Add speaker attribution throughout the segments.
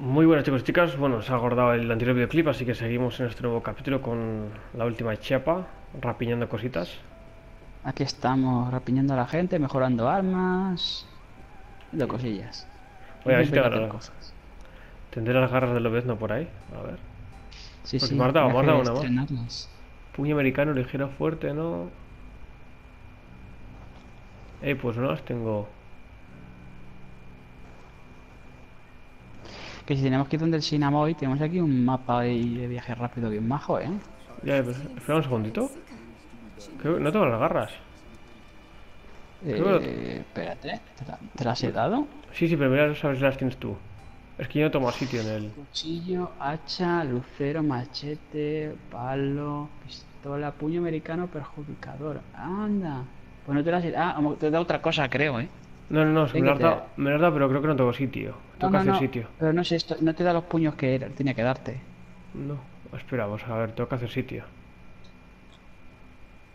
Speaker 1: Muy buenas chicos y chicas, bueno, se ha acordado el anterior videoclip, así que seguimos en este nuevo capítulo con la última chapa, rapiñando cositas.
Speaker 2: Aquí estamos rapiñando a la gente, mejorando armas, de cosillas.
Speaker 1: Voy a ver si te
Speaker 2: Siempre
Speaker 1: agarra-
Speaker 2: hacer cosas.
Speaker 1: Tendré las garras del lobezno por ahí, a ver.
Speaker 2: Sí,
Speaker 1: Porque
Speaker 2: sí,
Speaker 1: me has dado- me has dado una más. Puño americano, ligero, fuerte, ¿no? Eh, pues no las tengo...
Speaker 2: Que si tenemos que ir donde el Sinamoy, tenemos aquí un mapa ahí de viaje rápido bien majo, ¿eh?
Speaker 1: Ya, pues, espera un segundito. Creo que no tengo las garras.
Speaker 2: Eh, espérate, ¿te, la- te las he dado?
Speaker 1: Sí, sí, pero mira, sabes si las tienes tú. Es que yo no tomo sitio en el...
Speaker 2: Cuchillo, hacha, lucero, machete, palo, pistola, puño americano, perjudicador. Anda. Pues no te las he Ah, te da otra cosa, creo, ¿eh?
Speaker 1: No, no, no, me
Speaker 2: Venga,
Speaker 1: las,
Speaker 2: te-
Speaker 1: da, me las da, pero creo que no tengo sitio. Tengo que
Speaker 2: No, no,
Speaker 1: hacer
Speaker 2: no,
Speaker 1: sitio.
Speaker 2: Pero no sé, esto, no te da los puños que era- tenía que darte.
Speaker 1: No, espera, vamos a ver, tengo que hacer sitio.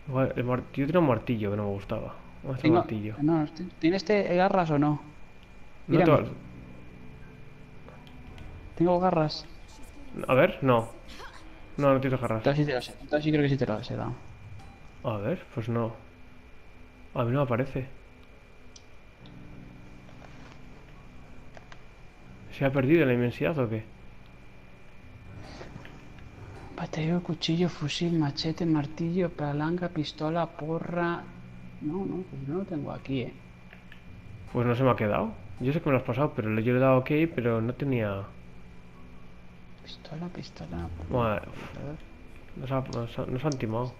Speaker 1: Igual, el mar- Yo tenía un martillo que no me gustaba. ¿Dónde está el
Speaker 2: Tengo-
Speaker 1: martillo?
Speaker 2: No, ¿tienes este garras o no?
Speaker 1: No
Speaker 2: Mírame.
Speaker 1: tengo-
Speaker 2: Tengo garras.
Speaker 1: A ver, no. No, no tienes garras.
Speaker 2: Entonces sí, te los he- entonces sí creo que sí te los he dado.
Speaker 1: A ver, pues no. A mí no me aparece. ¿Se ha perdido en la inmensidad o qué?
Speaker 2: Batería, cuchillo, fusil, machete, martillo, palanca, pistola, porra. No, no, pues no lo tengo aquí, eh.
Speaker 1: Pues no se me ha quedado. Yo sé que me lo has pasado, pero yo le he dado OK, pero no tenía...
Speaker 2: Pistola, pistola.
Speaker 1: Bueno, nos ha, nos ha- nos han timado.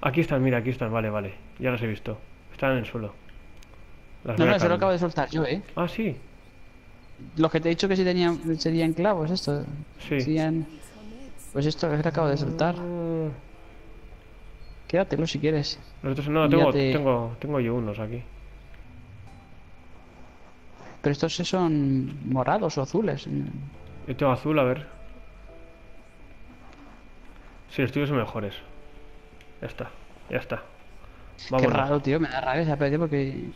Speaker 1: Aquí están, mira, aquí están, vale, vale. Ya las he visto. Están en el suelo. Las
Speaker 2: No, no, eso lo acabo de soltar yo, eh.
Speaker 1: Ah, sí.
Speaker 2: Los que te he dicho que sí tenían, serían clavos, esto.
Speaker 1: Sí.
Speaker 2: Serían... Pues esto que acabo de soltar.
Speaker 1: Mm,
Speaker 2: Quédatelo si quieres.
Speaker 1: Los otros no, tengo,
Speaker 2: te-
Speaker 1: tengo, tengo yo unos aquí.
Speaker 2: Pero estos son morados o azules.
Speaker 1: Yo tengo azul, a ver. Sí, los tuyos son mejores. Ya está, ya está.
Speaker 2: Qué
Speaker 1: Vámonos.
Speaker 2: raro, tío. Me da rabia esa porque...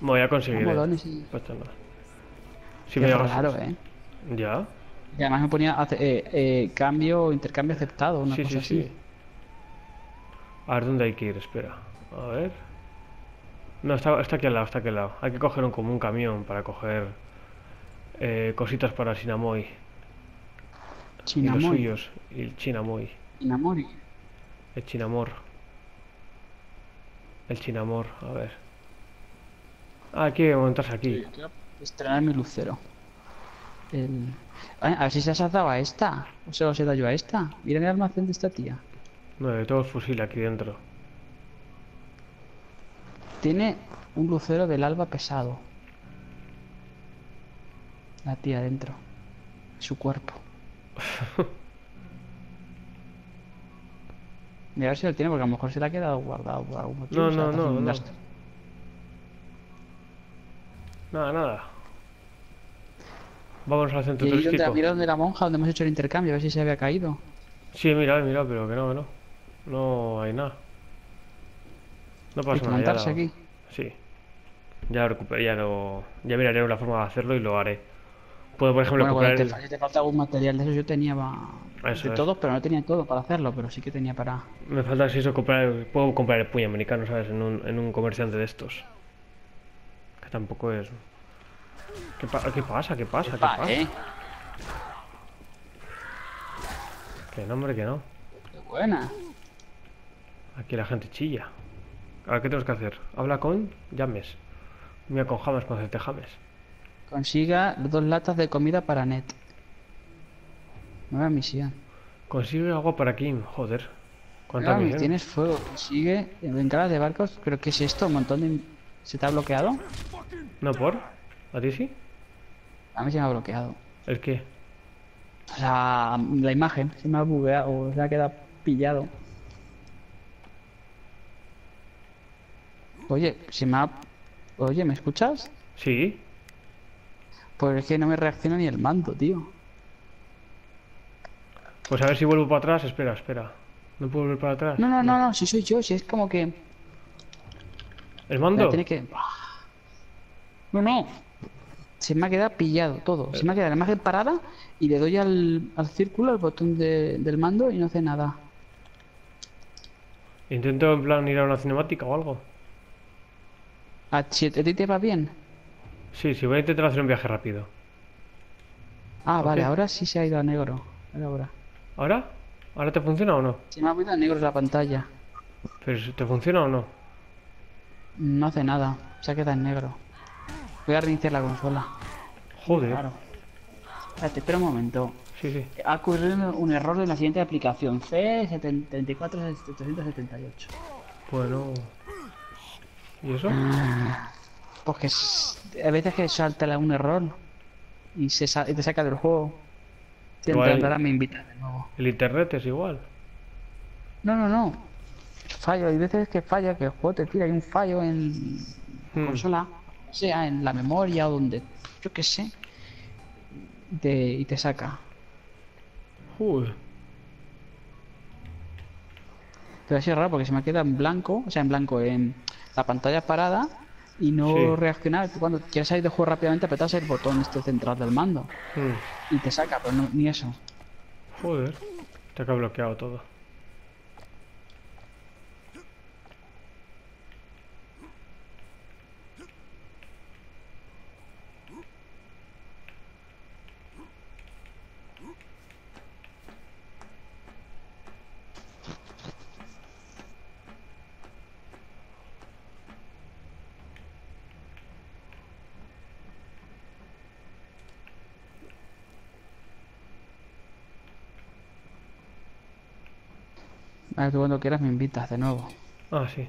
Speaker 1: Me voy a conseguir. Nada. Si me llegas-
Speaker 2: raro, eh.
Speaker 1: Ya.
Speaker 2: Y además me ponía eh, eh, cambio, intercambio aceptado, una
Speaker 1: Sí,
Speaker 2: cosa
Speaker 1: sí,
Speaker 2: así.
Speaker 1: sí. A ver dónde hay que ir, espera. A ver. No, está, está aquí al lado, está aquí al lado. Hay que coger un, como un camión para coger eh, cositas para Sinamoy. Y los
Speaker 2: Chinamoy.
Speaker 1: suyos. Y el Chinamoy.
Speaker 2: Chinamori.
Speaker 1: El Chinamor. El Chinamor, a ver. Ah, que montarse aquí.
Speaker 2: Estrenar mi lucero. El... A ver si se has dado a esta. O se los he dado yo a esta. Mira el almacén de esta tía.
Speaker 1: No, tengo el fusil aquí dentro.
Speaker 2: Tiene un lucero del alba pesado. La tía dentro. Su cuerpo. Mira a ver si lo tiene, porque a lo mejor se le ha quedado guardado por algún motivo.
Speaker 1: No,
Speaker 2: o sea,
Speaker 1: no, no, no. Nada, nada. Vamos al centro
Speaker 2: Y ahí donde,
Speaker 1: turístico.
Speaker 2: mira donde la monja, donde hemos hecho el intercambio, a ver si se había caído.
Speaker 1: Sí, mira, mira, pero que no, que no. No hay nada. No pasa nada. ya
Speaker 2: aquí.
Speaker 1: Sí. Ya lo recuperé, ya lo... Ya miraré la forma de hacerlo y lo haré. Puedo, por ejemplo,
Speaker 2: Bueno,
Speaker 1: recuperar
Speaker 2: te,
Speaker 1: el-
Speaker 2: fa- si te falta algún material de eso, yo tenía
Speaker 1: Eso
Speaker 2: de
Speaker 1: es.
Speaker 2: todo, pero no tenía todo para hacerlo, pero sí que tenía para...
Speaker 1: Me falta si eso comprar... Puedo comprar el puño americano, ¿sabes? En un, en un comerciante de estos. Tampoco es... ¿Qué, pa- ¿Qué pasa? ¿Qué pasa? ¿Qué
Speaker 2: Pa,
Speaker 1: pasa?
Speaker 2: ¿eh?
Speaker 1: Que no, hombre, que no.
Speaker 2: Qué buena.
Speaker 1: Aquí la gente chilla. A ver, ¿qué tenemos que hacer? Habla con James. Mira con James, con CT James.
Speaker 2: Consiga dos latas de comida para Net. Nueva misión.
Speaker 1: Consigue agua para Kim. Joder. ¿Cuánta misión?
Speaker 2: tienes fuego. Consigue bengalas de barcos. ¿Pero qué es esto? ¿Un montón de... ¿Se te ha bloqueado?
Speaker 1: ¿No por? ¿A ti sí?
Speaker 2: A mí se me ha bloqueado.
Speaker 1: ¿El qué?
Speaker 2: O sea, la imagen se me ha bugueado o se ha quedado pillado. Oye, se me ha... Oye, ¿me escuchas?
Speaker 1: Sí.
Speaker 2: Pues es que no me reacciona ni el mando, tío.
Speaker 1: Pues a ver si vuelvo para atrás. Espera, espera. ¿No puedo volver para atrás?
Speaker 2: No, no, no, no, si soy yo, si es como que...
Speaker 1: ¿El mando?
Speaker 2: tiene que... No, no. se me ha quedado pillado todo. Se me ha quedado la imagen parada y le doy al, al círculo, al botón de- del mando y no hace nada.
Speaker 1: Intento en plan ir a una cinemática o algo.
Speaker 2: ¿A, si a ti te va bien?
Speaker 1: Sí, sí, voy a intentar hacer un viaje rápido.
Speaker 2: Ah, vale, ahora sí se ha ido a negro. Ahora, ahora.
Speaker 1: ¿Ahora? ¿Ahora te funciona o no?
Speaker 2: Se me ha ido a negro la pantalla.
Speaker 1: ¿Pero si te funciona o no?
Speaker 2: No hace nada, se ha quedado en negro. Voy a reiniciar la consola.
Speaker 1: Joder.
Speaker 2: Claro. Espérate, espera un momento.
Speaker 1: Sí, sí.
Speaker 2: Ha ocurrido un error en la siguiente aplicación. C34778.
Speaker 1: Bueno. ¿Y eso?
Speaker 2: Porque es- a veces que salta un error y, se sa- y te saca del juego.
Speaker 1: Igual-
Speaker 2: ahora me invita de nuevo.
Speaker 1: El internet es igual.
Speaker 2: No, no, no. Fallo, hay veces que falla, que el juego te tira, hay un fallo en
Speaker 1: Hmm.
Speaker 2: consola, sea en la memoria o donde, yo qué sé, y te, y te saca.
Speaker 1: Uy.
Speaker 2: Pero ha sido raro porque se me queda en blanco, o sea, en blanco, en la pantalla parada y no
Speaker 1: Sí.
Speaker 2: reaccionar. Cuando quieres salir del juego rápidamente, apretas el botón este central del mando
Speaker 1: Hmm.
Speaker 2: y te saca, pero no, ni eso.
Speaker 1: Joder. Te ha bloqueado todo.
Speaker 2: A ver, tú cuando quieras me invitas de nuevo.
Speaker 1: Ah, sí.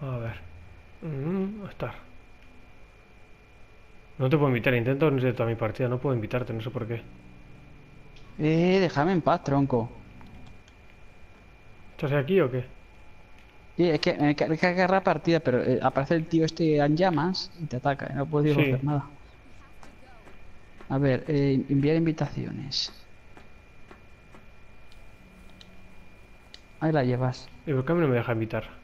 Speaker 1: A ver. Mm, estar. No te puedo invitar, intento unirte a mi partida, no puedo invitarte, no sé por qué.
Speaker 2: Eh, déjame en paz, tronco.
Speaker 1: ¿Estás aquí o qué?
Speaker 2: Sí, es que hay que, agarrar partida, pero eh, aparece el tío este en llamas y te ataca, y no puedo
Speaker 1: Sí.
Speaker 2: hacer nada. A ver, eh, enviar invitaciones. Ahí la llevas.
Speaker 1: ¿Y por qué a mí no me deja invitar?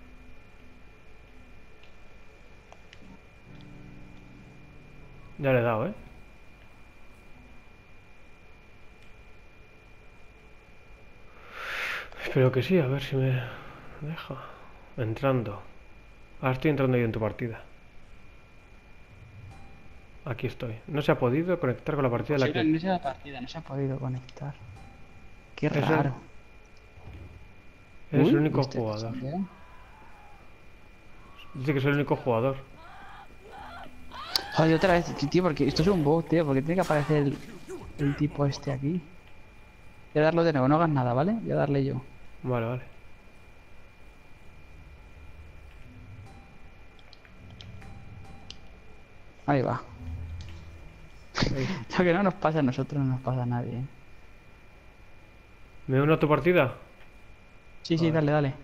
Speaker 1: Ya le he dado, ¿eh? Espero que sí, a ver si me deja. Entrando. Ahora estoy entrando yo en tu partida. Aquí estoy. No se ha podido conectar con la partida de la que...
Speaker 2: no se la partida, no se ha podido conectar. Qué
Speaker 1: Eso-
Speaker 2: raro.
Speaker 1: Eres
Speaker 2: Uy,
Speaker 1: el único
Speaker 2: ¿viste?
Speaker 1: jugador. Dice que soy el único jugador.
Speaker 2: Joder, otra vez, tío, porque esto es un bug, tío, porque tiene que aparecer el, el tipo este aquí. Voy a darlo de nuevo, no hagas nada, ¿vale? Voy a darle yo.
Speaker 1: Vale, vale.
Speaker 2: Ahí va. Lo que no nos pasa a nosotros no nos pasa a nadie. ¿eh?
Speaker 1: ¿Me uno a tu partida?
Speaker 2: Sí, sí, dale, dale.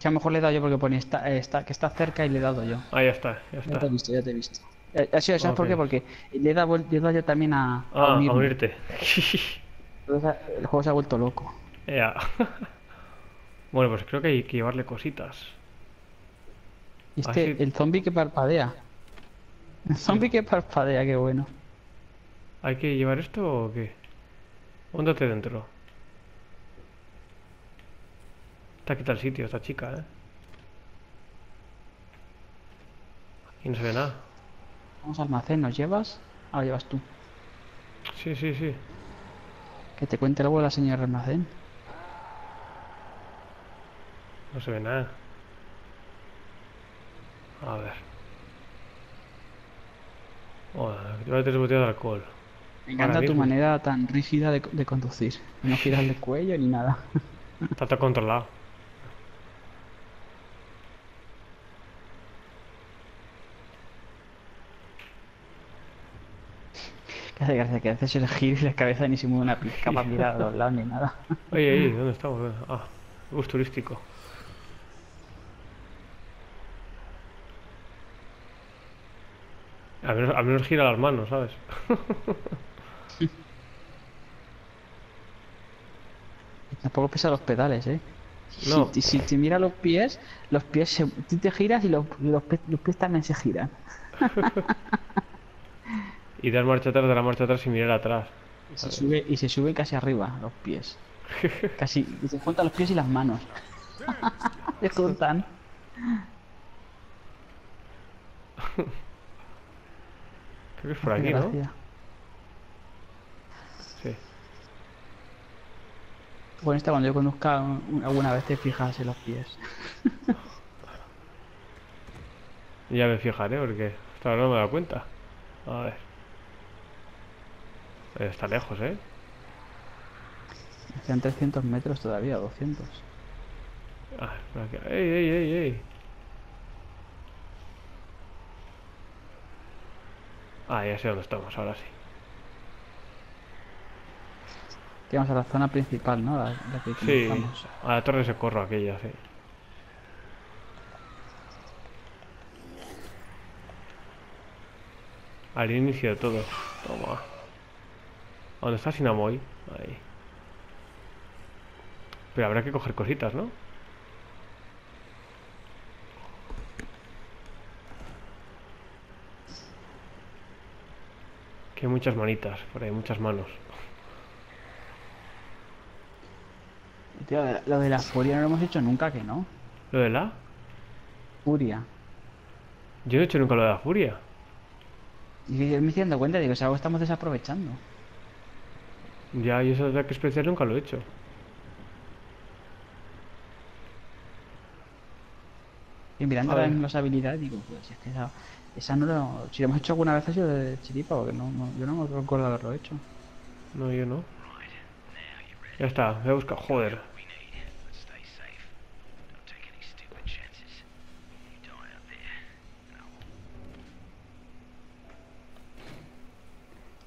Speaker 2: Que a lo mejor le he dado yo porque pone está, eh, está, que está cerca y le he dado yo.
Speaker 1: Ah, ya está, ya
Speaker 2: Ya
Speaker 1: está.
Speaker 2: te he visto, ya te he visto. Eh, ¿Sabes ¿sabes por
Speaker 1: Ok.
Speaker 2: qué? Porque le he dado, le he dado yo también a, a
Speaker 1: Ah, a
Speaker 2: unirme.
Speaker 1: unirte.
Speaker 2: Entonces el juego se ha vuelto loco.
Speaker 1: Ya. Bueno, pues creo que hay que llevarle cositas.
Speaker 2: Y este, el zombie que parpadea. El zombie que parpadea, qué bueno.
Speaker 1: ¿Hay que llevar esto o qué? Hóndate dentro. Está quita el sitio esta chica, ¿eh? Aquí no se ve nada.
Speaker 2: Vamos al almacén, ¿nos llevas? Ahora llevas tú.
Speaker 1: Sí, sí, sí.
Speaker 2: Que te cuente luego la señora almacén.
Speaker 1: No se ve nada. A ver. Hola, llévate tres botellas de alcohol.
Speaker 2: Me encanta
Speaker 1: Ahora
Speaker 2: tu
Speaker 1: mismo.
Speaker 2: manera tan rígida de, de conducir. No giras el cuello ni nada.
Speaker 1: Está todo controlado.
Speaker 2: Que hace gracia que haces el giro y la cabeza ni se mueve una pizca para mirar a los lados ni nada.
Speaker 1: Oye, oye, ¿dónde estamos? Ah, bus turístico. Al menos, al menos gira las manos, ¿sabes?
Speaker 2: Tampoco pesa los pedales, ¿eh? Si-
Speaker 1: No.
Speaker 2: Si, si te mira los pies, los pies se, tú te giras y los, y los, los pies también se giran.
Speaker 1: Y das marcha atrás la marcha atrás sin mirar atrás.
Speaker 2: Y se sube, y se sube casi arriba los pies. Casi, y se juntan los pies y las manos. se juntan.
Speaker 1: Creo que es por aquí, ¿no? Sí.
Speaker 2: Bueno, esta cuando yo conduzca un- alguna vez te fijas en los pies.
Speaker 1: Ya me fijaré porque hasta ahora no me he dado cuenta. A ver. Está lejos, ¿eh?
Speaker 2: Hacían 300 metros todavía, 200.
Speaker 1: Ah, por aquí. ¡Ey, ey, ey, ey! Ah, ya sé dónde estamos, ahora sí.
Speaker 2: Que vamos a la zona principal, ¿no? La, la que
Speaker 1: Sí, a la torre de socorro aquella, sí. Al inicio de todo. Toma. ¿Dónde está Sinamoy? Ahí. Pero habrá que coger cositas, ¿no? Que hay muchas manitas, por ahí, muchas manos.
Speaker 2: Tío, lo de la furia no lo hemos hecho nunca, que no.
Speaker 1: ¿Lo de la?
Speaker 2: Furia.
Speaker 1: Yo no he hecho nunca lo de la furia.
Speaker 2: Y yo me estoy dando cuenta, digo, es algo que estamos desaprovechando.
Speaker 1: Ya, y eso de ataque especial nunca lo he hecho.
Speaker 2: Y mirando en las habilidades, digo, pues es que esa, no lo. Si lo hemos hecho alguna vez ha sido de chiripa, porque no, no- yo no me recuerdo haberlo hecho.
Speaker 1: No, yo no. Ya está, voy a buscar. Joder.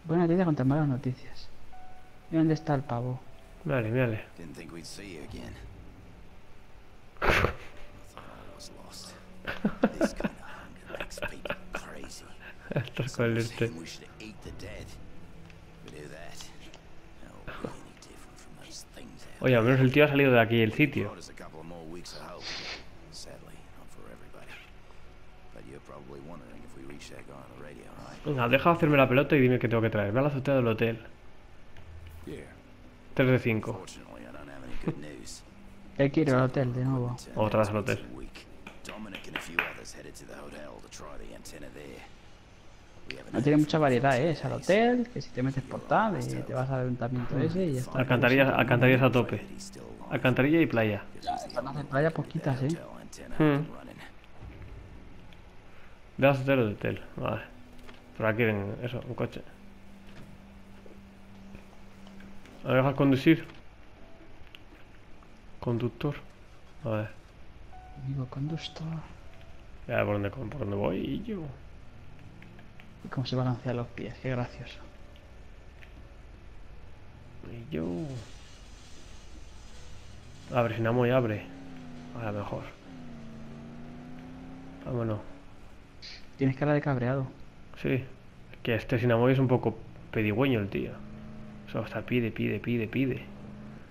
Speaker 2: Buena noticia contra malas noticias. ¿Y dónde está el pavo?
Speaker 1: Mírale, mírale.
Speaker 3: Didn't think we'd see you again. I thought I was lost. This kind of hunger makes people crazy.
Speaker 1: Estás con el
Speaker 3: Some
Speaker 1: este. Oye, al menos el tío ha salido de aquí del sitio. Venga, deja de hacerme la pelota y dime qué tengo que traer. Ve a la azotea del hotel.
Speaker 3: Yeah.
Speaker 1: 3 de 5.
Speaker 3: Fortunately, I don't have any good news.
Speaker 2: Él quiere ir al hotel de nuevo.
Speaker 1: Otra vez al hotel.
Speaker 2: No tiene mucha variedad, ¿eh? Es al hotel, que si te metes por tab, eh, te vas al ayuntamiento ese y ya está.
Speaker 1: Alcantarillas, alcantarillas a tope. Alcantarilla y playa.
Speaker 2: Para no hacer playa poquitas, ¿eh?
Speaker 3: Hotel
Speaker 1: Hmm. a la azotea del hotel. Vale. Por aquí en eso, un coche. ¿Me dejas conducir? Conductor. A ver.
Speaker 2: Amigo conductor.
Speaker 1: Ya por dónde, por dónde voy yo.
Speaker 2: Y cómo se balancean los pies, qué gracioso.
Speaker 1: Y yo. Abre, Sinamo y abre. A lo mejor. Vámonos.
Speaker 2: Tienes cara de cabreado.
Speaker 1: Sí. Es que este Sinamoy es un poco pedigüeño el tío. Solo está pide, pide, pide, pide.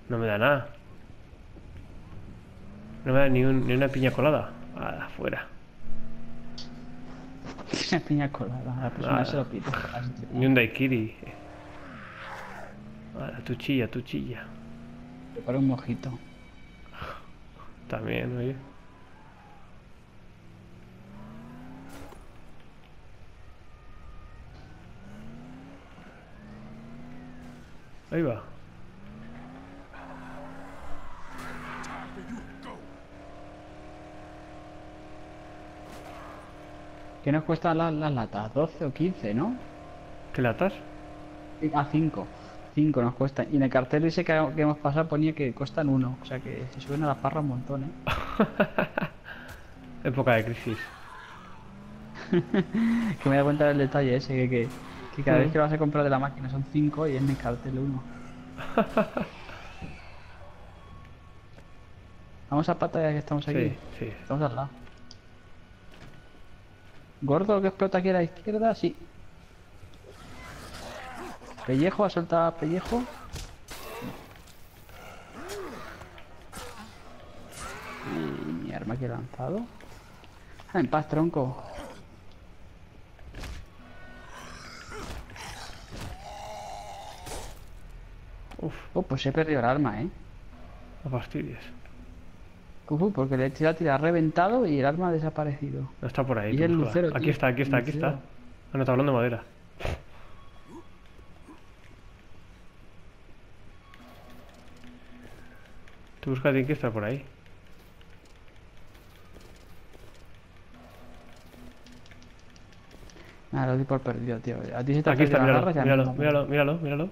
Speaker 1: No me da nada. No me da ni, un- ni una piña colada. Ah, fuera.
Speaker 2: Una piña colada, la persona
Speaker 1: Nada.
Speaker 2: se lo pide.
Speaker 1: Ni un daiquiri. Ah, tu chilla, tu chilla.
Speaker 2: Prepara un mojito.
Speaker 1: También, oye. Ahí va.
Speaker 2: ¿Qué nos cuestan las, las latas? ¿12 o 15, no?
Speaker 1: ¿Qué latas?
Speaker 2: A 5. 5 nos cuestan. Y en el cartel ese que, que hemos pasado ponía que cuestan 1. O sea que se suben a la parra un montón, ¿eh?
Speaker 1: Época de crisis.
Speaker 2: Que me da cuenta del detalle ese, que, que, que cada vez que vas a comprar de la máquina son 5 y en el cartel 1. Vamos a pata ya que estamos aquí.
Speaker 1: Sí, sí.
Speaker 2: Estamos al lado. Gordo que explota aquí a la izquierda, sí. Pellejo, ha soltado pellejo. Y mi arma que he lanzado. Ah, en paz, tronco.
Speaker 1: Uf,
Speaker 2: Oh, pues he perdido el arma, ¿eh?
Speaker 1: no fastidies.
Speaker 2: Uf, porque le he tirado, la ha reventado y el arma ha desaparecido.
Speaker 1: No está por ahí.
Speaker 2: Y el lucero,
Speaker 1: Aquí
Speaker 2: tío,
Speaker 1: está, aquí está,
Speaker 2: el
Speaker 1: aquí está. Ah, no, tablón de madera. Tú busca tiene que estar por ahí.
Speaker 2: Nada, lo di por perdido, tío. A ti se te ha
Speaker 1: Aquí está, míralo,
Speaker 2: las garras y a mí
Speaker 1: míralo,
Speaker 2: no.
Speaker 1: míralo, míralo, míralo.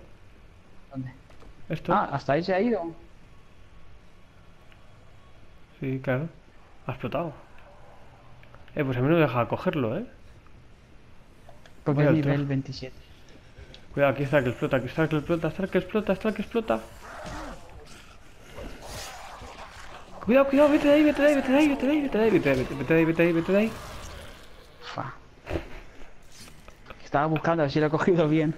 Speaker 2: ¿Dónde?
Speaker 1: Esto.
Speaker 2: Ah, hasta ahí se ha ido.
Speaker 1: Sí, claro. Ha explotado. Eh, pues a mí no me deja cogerlo, eh.
Speaker 2: Porque es
Speaker 1: el
Speaker 2: nivel
Speaker 1: traje.
Speaker 2: 27.
Speaker 1: Cuidado, aquí está el que explota, aquí está el que explota, está el que explota, está el que explota. Cuidado, cuidado, vete de ahí, vete de ahí, vete de ahí, vete de ahí, vete de ahí, vete de ahí, vete de ahí, vete de ahí, vete de ahí.
Speaker 2: Fa. Estaba buscando a ver si lo he cogido bien.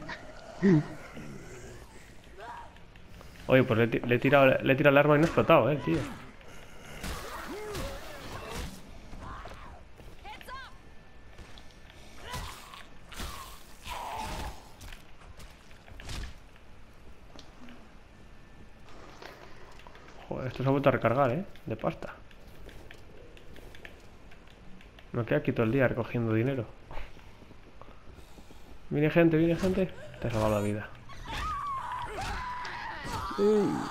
Speaker 1: Oye, pues le, he ti- le he tirado, le he tirado el arma y no ha explotado, eh, tío. Joder, se ha vuelto a recargar, eh, de pasta. Me queda aquí todo el día recogiendo dinero. Viene gente, viene gente. Te he salvado la vida.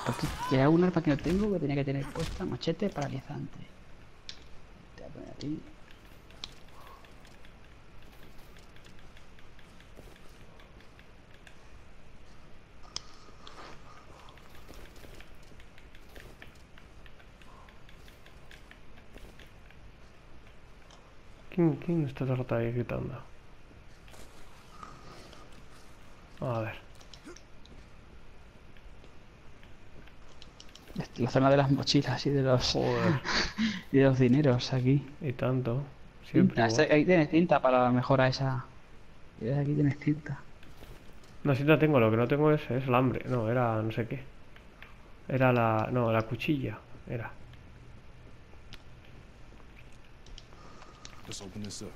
Speaker 2: Porque que un arma que no tengo que tenía que tener puesta machete paralizante. Te voy a poner aquí.
Speaker 1: ¿Quién, quién está todo ahí gritando? A ver.
Speaker 2: La zona de las mochilas y de los,
Speaker 1: Joder.
Speaker 2: y de los dineros aquí.
Speaker 1: Y tanto. Siempre
Speaker 2: ahí tienes cinta para la mejora esa. Y aquí tienes cinta.
Speaker 1: No, sí la tengo, lo que no tengo es, es el hambre. No, era no sé qué. Era la... No, la cuchilla. Era.
Speaker 4: Let's open this up.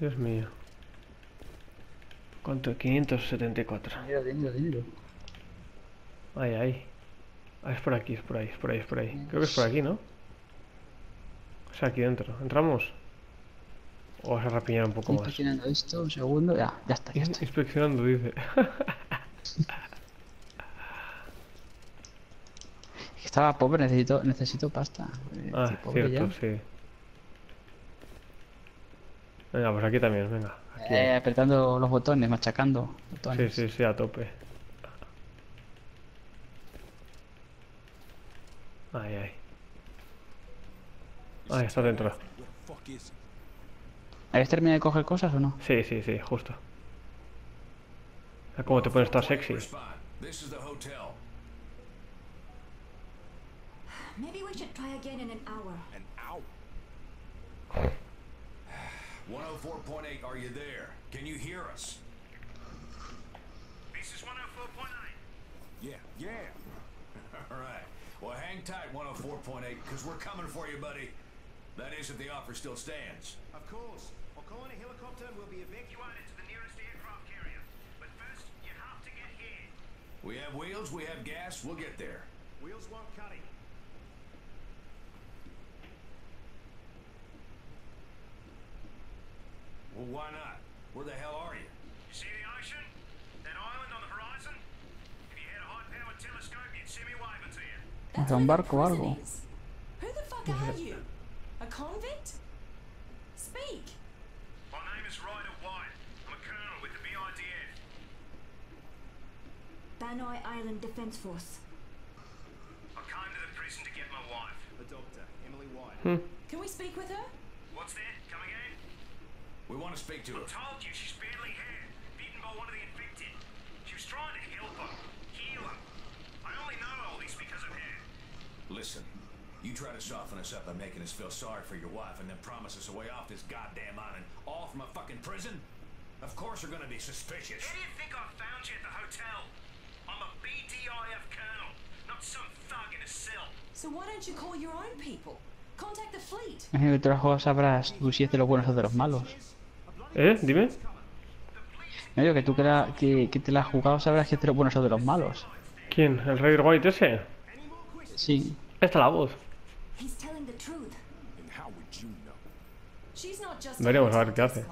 Speaker 1: Dios mío. ¿Cuánto? 574.
Speaker 2: Dinero, dinero, dinero.
Speaker 1: Ahí, ahí. Ah, es por aquí, es por ahí, es por ahí, es por ahí. Creo que es por aquí, ¿no? O sea, aquí dentro. ¿Entramos? ¿O vas a rapiñar un poco más?
Speaker 2: presionando esto, un segundo. Ya, ya está, ya está.
Speaker 1: Inspeccionando, dice.
Speaker 2: Estaba pobre, necesito, necesito pasta. Eh,
Speaker 1: ah,
Speaker 2: pobre
Speaker 1: cierto,
Speaker 2: ya.
Speaker 1: sí. Venga, pues aquí también, venga. Aquí.
Speaker 2: Eh, apretando los botones, machacando
Speaker 1: sí,
Speaker 2: botones.
Speaker 1: sí, sí, a tope. Ahí, ahí. Ahí está dentro.
Speaker 2: Terminado de coger cosas o no?
Speaker 1: Sí, sí, sí, justo. ¿Cómo te pones tan sexy?
Speaker 5: Maybe we should try again in an hour.
Speaker 4: An hour.
Speaker 6: 104.8, are you there? Can you hear us?
Speaker 7: This is 104.8.
Speaker 4: Yeah, yeah.
Speaker 6: All right. Well, hang tight, 104.8, because we're coming for you, buddy. That is, if the offer still stands.
Speaker 7: Of course. I'll call in a helicopter and we'll be evacuated to the nearest aircraft carrier. But first, you have to get here.
Speaker 6: We have wheels, we have gas, we'll get there.
Speaker 7: Wheels won't cut it.
Speaker 6: Well, why not? Where the hell are you?
Speaker 7: You see the ocean? That island on the horizon? If you had a high-powered telescope, you'd see me waving to you.
Speaker 2: Hacia un barco o algo.
Speaker 8: Who the fuck are you? A convict? Speak.
Speaker 7: My name is Ryder White. I'm a colonel with the BIDF.
Speaker 5: Banoi Island Defense Force.
Speaker 7: I came to the prison to get my wife. The doctor, Emily White. Hmm.
Speaker 8: Can we speak with her?
Speaker 7: What's that? Come again?
Speaker 6: We want to speak to her.
Speaker 7: I told you she's badly hurt, bitten by one of the infected. She was trying to help her, heal her. I only know all this because of her.
Speaker 6: Listen, You try to soften us up by making us feel sorry for your wife and then promise us a way off this goddamn island, all from a fucking prison? Of course we're gonna be suspicious.
Speaker 7: Where do you think I found you at the hotel? I'm a BDIF colonel, not some thug in a cell.
Speaker 8: So why don't you call your own people? Contact the fleet.
Speaker 2: Que las juegos sabrás tú si es de los buenos o de los malos.
Speaker 1: ¿Eh? Dime.
Speaker 2: No digo que tú que, la- que, que te la has jugado sabrás si es de los buenos o de los malos.
Speaker 1: ¿Quién? ¿El Rey White ese?
Speaker 2: Sí.
Speaker 1: Esta la voz. Veremos a ver qué hace.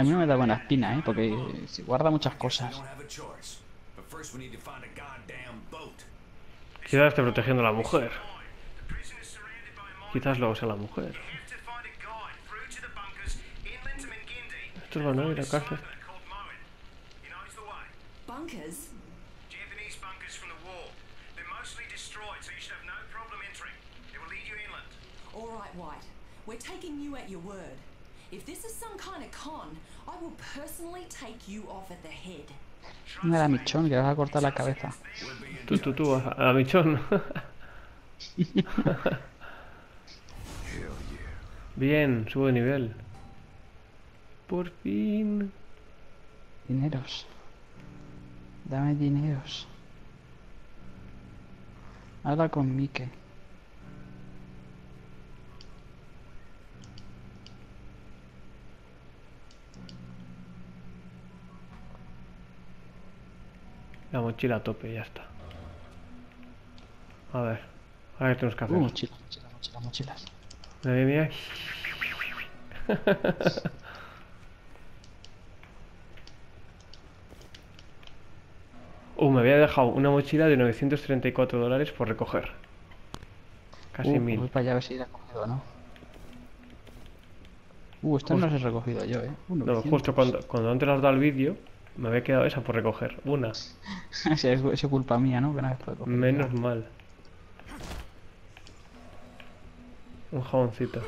Speaker 2: A mí no me da buena espina, ¿eh? Porque se guarda muchas cosas.
Speaker 1: Quizás esté protegiendo a la mujer. Quizás luego sea la mujer. Estos van a ir a cárcel.
Speaker 8: All right, White. We're taking you at your word. If this is some kind of con, I will personally take you off at the head.
Speaker 2: Mira la michón, que le vas a cortar la cabeza.
Speaker 1: Tú, tú, tú, a, a la michón. Bien, subo de nivel. Por fin.
Speaker 2: Dineros. Dame dineros. Habla con Mike.
Speaker 1: La mochila a tope, ya está. A ver. A ver qué tenemos que hacer.
Speaker 2: Uh, mochila, mochila, mochila, mochilas.
Speaker 1: Madre mía. Uh, me había dejado una mochila de 934 dólares por recoger. Casi
Speaker 2: Uh,
Speaker 1: mil.
Speaker 2: Voy para allá a ver si la he cogido no. Uh, esto no los he recogido yo, eh. Uh,
Speaker 1: No,
Speaker 2: 900.
Speaker 1: justo cuando, cuando antes las dado el vídeo, me había quedado esa por recoger. Una.
Speaker 2: Sí, es, es culpa mía, ¿no? Que no coger.
Speaker 1: Menos mal. Un jaboncito.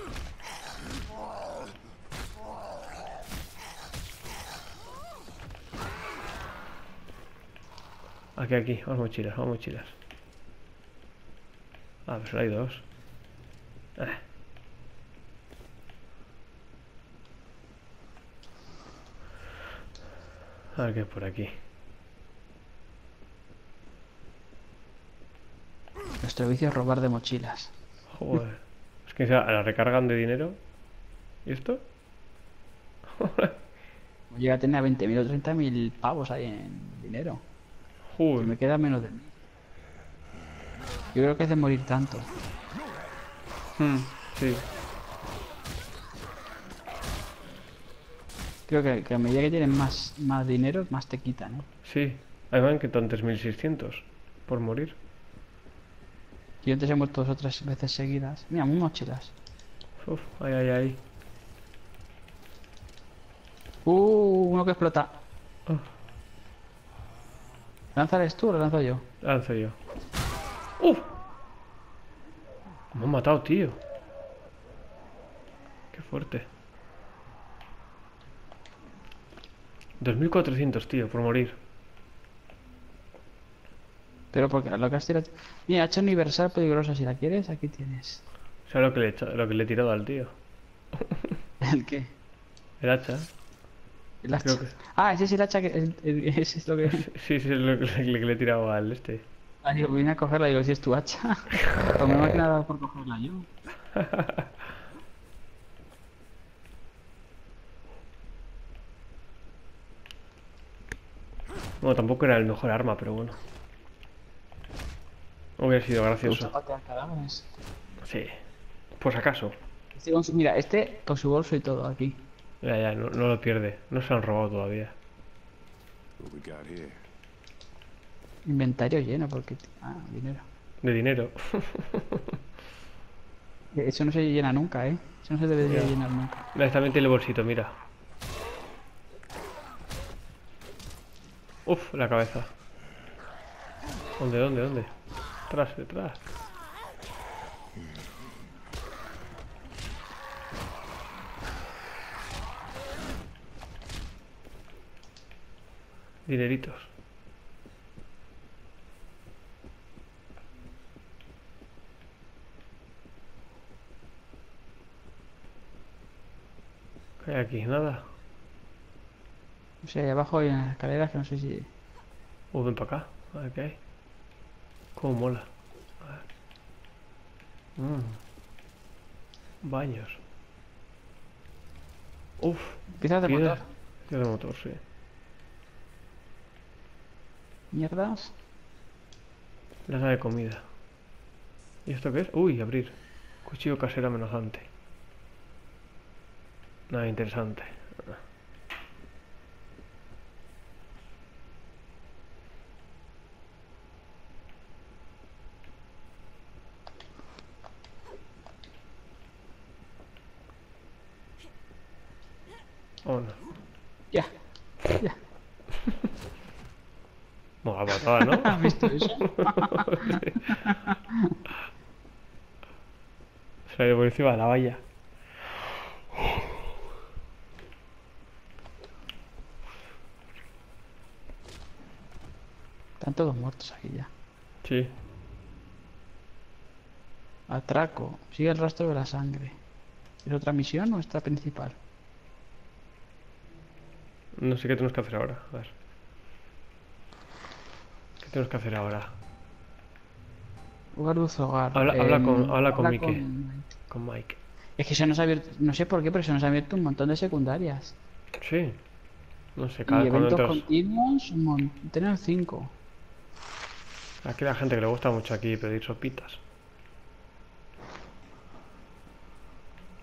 Speaker 1: Aquí, aquí, vamos mochilas, vamos mochilas. Ah, pues solo hay dos. Ah. A ver qué hay por aquí.
Speaker 2: Nuestro vicio es robar de mochilas.
Speaker 1: Joder. Es que encima la recargan de dinero. ¿Y esto?
Speaker 2: Llega a tener 20.000 o 30.000 pavos ahí en dinero. Y me
Speaker 1: Joder.
Speaker 2: queda menos de mil. Yo creo que es de morir tanto.
Speaker 1: Hmm, sí.
Speaker 2: Creo que, que a medida que tienes más, más dinero, más te quitan, ¿eh?
Speaker 1: Sí. Además que son 3.600 por morir.
Speaker 2: Yo antes he muerto dos o tres veces seguidas. Mira, muy mochilas.
Speaker 1: Uf, ay, ay, ay.
Speaker 2: Uh, uno que explota.
Speaker 1: Oh.
Speaker 2: ¿Lanzas tú o lo lanzo yo?
Speaker 1: Lanzo yo. ¡Uf! Me han matado, tío. Qué fuerte. 2.400, tío, por morir.
Speaker 2: Pero porque lo que has tirado... Mira, hacha universal peligrosa. Si la quieres, aquí tienes.
Speaker 1: ¿Sabes lo que le he, hecho- lo que le he tirado al tío?
Speaker 2: ¿El qué?
Speaker 1: El hacha.
Speaker 2: El hacha.
Speaker 1: Que-
Speaker 2: Ah, ese es el hacha que... el- el- ese es lo que...
Speaker 1: Sí, sí, es lo que le, le he tirado al este.
Speaker 2: Ah, digo, vine a cogerla. Digo, si es tu hacha. Pues me he nada por cogerla yo.
Speaker 1: Bueno, tampoco era el mejor arma, pero bueno. Hubiera sido
Speaker 2: ¿Te gusta
Speaker 1: gracioso. Sí. Pues acaso.
Speaker 2: Este con su- Mira, este con su bolso y todo aquí.
Speaker 1: Ya, ya, no, no lo pierde. No se han robado todavía.
Speaker 2: Inventario lleno, porque... Ah, dinero.
Speaker 1: De dinero.
Speaker 2: Eso no se llena nunca, ¿eh? Eso no se debería
Speaker 1: Ya.
Speaker 2: llenar nunca.
Speaker 1: Tiene el bolsito, mira. Uf, la cabeza. ¿Dónde, dónde, dónde? Tras, detrás. Dineritos. Hay aquí? Nada.
Speaker 2: O sea, ahí abajo hay unas escaleras que no sé si...
Speaker 1: Uh, ven para acá. A ver qué hay. Cómo mola. A ver. Mm. Baños. Uf.
Speaker 2: Piezas de
Speaker 1: piedra-
Speaker 2: motor.
Speaker 1: piedra de motor, sí.
Speaker 2: Mierdas.
Speaker 1: Lata de comida. ¿Y esto qué es? Uy, abrir. Cuchillo casero amenazante. Nada interesante. Oh, no.
Speaker 2: Ya. Ya.
Speaker 1: Mola patada, ¿no?
Speaker 2: ¿Has visto eso?
Speaker 1: Se ha ido por encima de la valla.
Speaker 2: Están todos muertos aquí ya.
Speaker 1: Sí.
Speaker 2: Atraco. Sigue el rastro de la sangre. ¿Es otra misión o esta principal?
Speaker 1: No sé qué tenemos que hacer ahora. A ver. ¿Qué tenemos que hacer ahora?
Speaker 2: Luz hogar.
Speaker 1: Habla- habla
Speaker 2: Em,
Speaker 1: con- habla con
Speaker 2: habla
Speaker 1: Mike.
Speaker 2: con-
Speaker 1: Con Mike.
Speaker 2: Es que se nos ha abierto, no sé por qué, pero se nos ha abierto un montón de secundarias.
Speaker 1: Sí. No sé,
Speaker 2: Y
Speaker 1: cada cuando
Speaker 2: eventos
Speaker 1: entras-
Speaker 2: continuos, un montón. Tenemos cinco.
Speaker 1: Aquí la gente que le gusta mucho aquí pedir sopitas.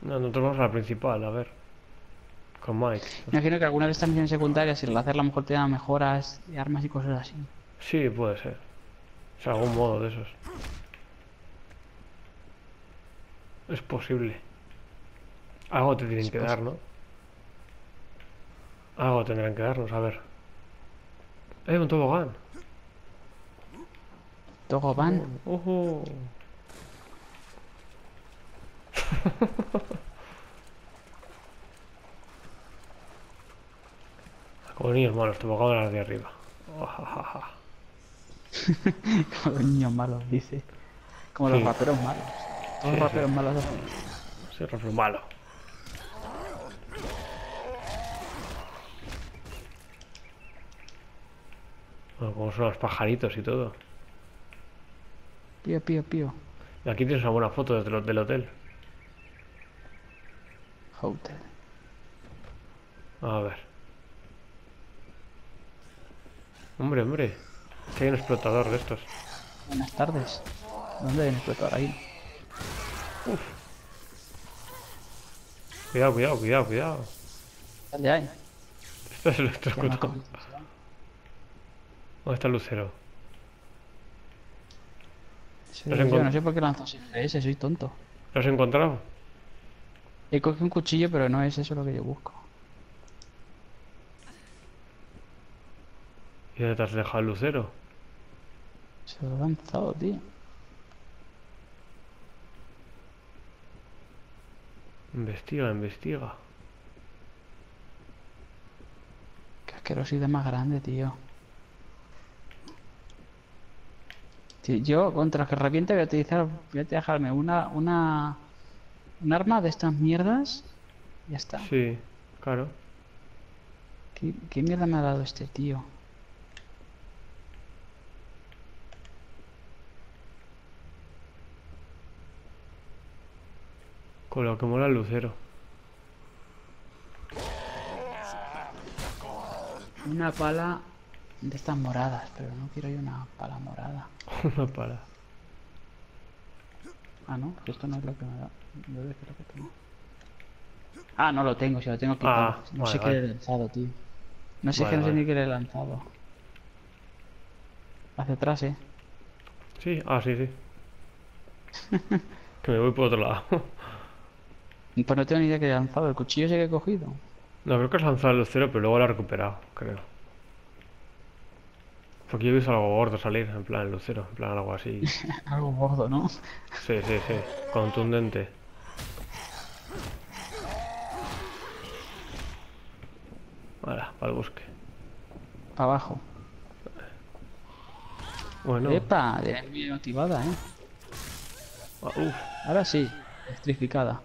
Speaker 1: No, nosotros vamos a la principal, a ver. Con Mike.
Speaker 2: Imagino que algunas de estas misiones secundarias, si al hacerla a lo mejor te dan mejoras de armas y cosas así.
Speaker 1: Sí, puede ser. O sea, algún modo de esos. Es posible. Algo te tienen
Speaker 2: Es
Speaker 1: que dar, ¿no? Algo tendrán que darnos, a ver. ¡Eh, un tobogán!
Speaker 2: Togoban.
Speaker 1: ¡Ojo! niños malos, tobogán a las de arriba. Ojajaja.
Speaker 2: Como los niños malos, dice. Como los
Speaker 1: Sí.
Speaker 2: raperos malos. Todos
Speaker 1: Sí,
Speaker 2: los
Speaker 1: sí.
Speaker 2: raperos malos hacen.
Speaker 1: Sí, refri malo. Bueno, como son los pajaritos y todo.
Speaker 2: Pío, pío, pío.
Speaker 1: Y aquí tienes una buena foto desde el, del hotel.
Speaker 2: Hotel.
Speaker 1: A ver. Hombre, hombre. Que hay un explotador de estos.
Speaker 2: Buenas tardes. ¿Dónde hay un explotar ahí?
Speaker 1: Cuidado, cuidado, cuidado, cuidado.
Speaker 2: ¿Dónde hay?
Speaker 1: Este es electrocutado. ¿Dónde está el lucero?
Speaker 2: Sí, yo no sé por qué lanzo ese, soy tonto.
Speaker 1: ¿Lo has encontrado?
Speaker 2: He cogido un cuchillo, pero no es eso lo que yo busco.
Speaker 1: ¿Y dónde te has dejado el lucero?
Speaker 2: Se lo he lanzado, tío.
Speaker 1: Investiga, investiga.
Speaker 2: Qué asquerosidad más grande, tío. Tío, yo contra los que reviente voy a utilizar, voy a dejarme una, una, un arma de estas mierdas. Ya está.
Speaker 1: Sí, claro.
Speaker 2: ¿Qué, qué mierda me ha dado este tío?
Speaker 1: Con lo que mola el lucero.
Speaker 2: Una pala de estas moradas, pero no quiero yo una pala morada.
Speaker 1: Una pala.
Speaker 2: Ah, no, esto no es lo que me da. Yo creo que es lo que tengo. Ah, no lo tengo, si lo tengo quitado.
Speaker 1: Ah,
Speaker 2: no
Speaker 1: vale,
Speaker 2: sé qué le he lanzado, tío. No sé
Speaker 1: Vale,
Speaker 2: qué, no sé
Speaker 1: vale.
Speaker 2: ni qué le he lanzado. Hacia atrás, eh.
Speaker 1: Sí, ah, sí, sí. que me voy por otro lado.
Speaker 2: Pues no tengo ni idea que he lanzado. El cuchillo ese que he cogido.
Speaker 1: No, creo que has lanzado el lucero, pero luego lo has recuperado, creo. Porque yo he visto algo gordo salir, en plan el lucero, en plan algo así.
Speaker 2: Algo gordo, ¿no?
Speaker 1: Sí, sí, sí. Contundente. Ahora, para el bosque.
Speaker 2: Para abajo.
Speaker 1: Bueno,
Speaker 2: Epa, de bien motivada, eh.
Speaker 1: ah, uf,
Speaker 2: Ahora sí, electrificada.